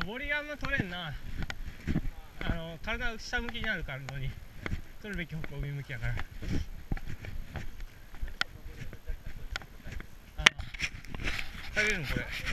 上りがあんま取れんな。あの体下向きになるからのに取るべき方向上向きやから。ああ下げるのこれ。